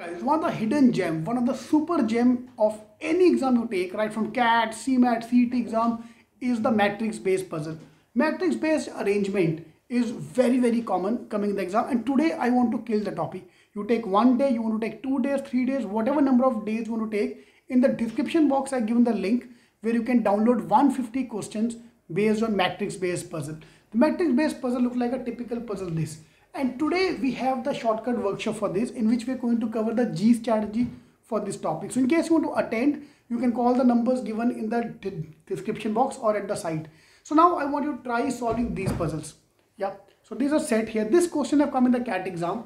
Guys, one of the hidden gem, one of the super gem of any exam you take, right from CAT, CMAT, CET exam, is the matrix-based puzzle. Matrix-based arrangement is very, very common coming in the exam. And today I want to kill the topic. You take one day, you want to take two days, three days, whatever number of days you want to take. In the description box, I've given the link where you can download 150 questions based on matrix-based puzzle. The matrix-based puzzle looks like a typical puzzle this and today we have the shortcut workshop for this in which we're going to cover the G strategy for this topic. So in case you want to attend, you can call the numbers given in the description box or at the site. So now I want you to try solving these puzzles. Yeah. So these are set here. This question have come in the CAT exam.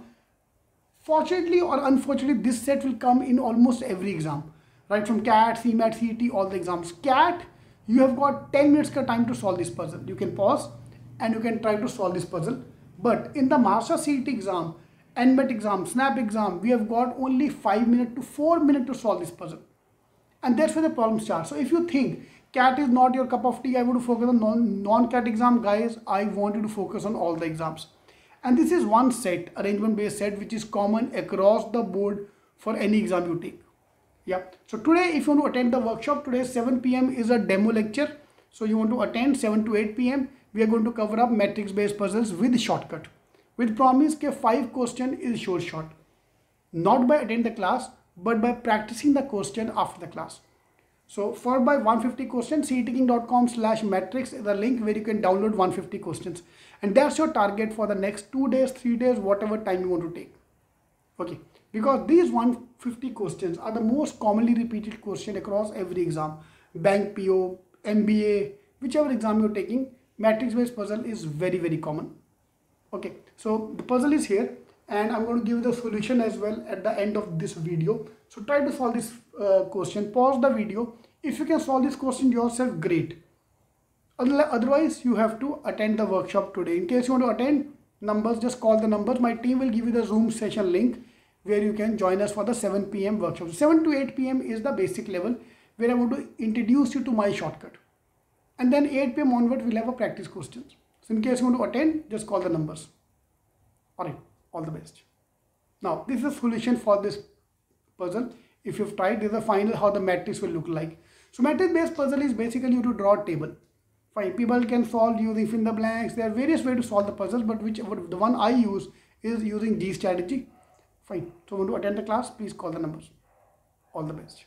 Fortunately or unfortunately, this set will come in almost every exam. Right from CAT, CMAT, CET, all the exams. CAT, you have got 10 minutes time to solve this puzzle. You can pause and you can try to solve this puzzle but in the Master CET exam, NMAT exam, SNAP exam, we have got only 5 minutes to 4 minutes to solve this puzzle. And that's where the problem starts. So if you think CAT is not your cup of tea, I want to focus on non-CAT exam, guys, I want you to focus on all the exams. And this is one set, arrangement based set, which is common across the board for any exam you take. Yeah. So today, if you want to attend the workshop, today 7 p.m. is a demo lecture. So you want to attend 7 to 8 p.m we are going to cover up matrix based puzzles with shortcut with promise that five question is sure shot not by attend the class but by practicing the question after the class. So for by 150 questions cetkingcom slash matrix is the link where you can download 150 questions. And that's your target for the next two days three days whatever time you want to take. Okay. Because these 150 questions are the most commonly repeated question across every exam. Bank po mba whichever exam you're taking matrix based puzzle is very very common. Okay so the puzzle is here and i'm going to give the solution as well at the end of this video. So try to solve this uh, question. Pause the video. If you can solve this question yourself great. Otherwise you have to attend the workshop today. In case you want to attend numbers just call the numbers. My team will give you the zoom session link where you can join us for the 7 p.m workshop. 7 to 8 p.m is the basic level where i want to introduce you to my shortcut and then 8 pm onward we'll have a practice questions. So in case you want to attend just call the numbers. All right. All the best. Now this is a solution for this puzzle. If you've tried this is the final how the matrix will look like. So matrix based puzzle is basically you to draw a table. Fine people can solve using fill in the blanks. There are various ways to solve the puzzle but which the one i use is using g strategy. Fine. So want to attend the class please call the numbers. All the best